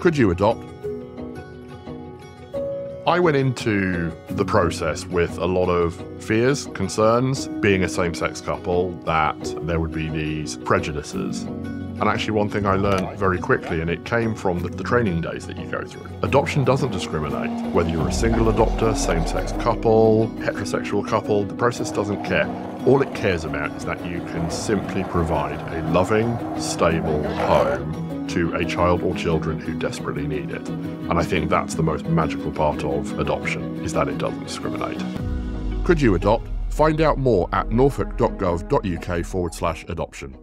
Could you adopt? I went into the process with a lot of fears, concerns, being a same sex couple, that there would be these prejudices. And actually, one thing I learned very quickly, and it came from the, the, training days that you go through adoption doesn't discriminate. Whether you're a single adopter, same sex couple, heterosexual couple, the process doesn't care. All it cares about is that you can simply provide a loving, stable home to a child or children who desperately need it. And I think that's the most magical part of adoption, is that it doesn't discriminate. Could you adopt? Find out more at norfolk.gov.uk forward slash adoption.